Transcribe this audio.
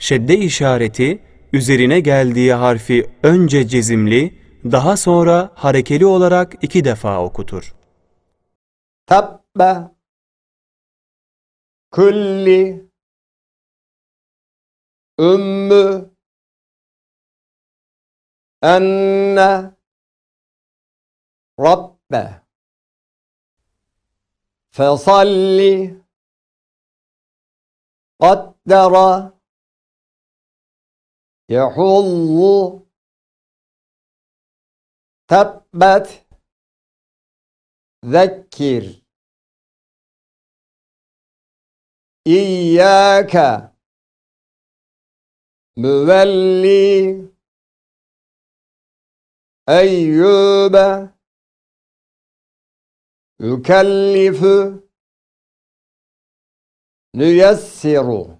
Şedde işareti üzerine geldiği harfi önce cezimli, daha sonra harekeli olarak iki defa okutur. Tabbe Külli Ümmü Enne Rabbe Fesalli Qaddera يحظ تبت ذكر إياك مولي أيوب يكلف نيسر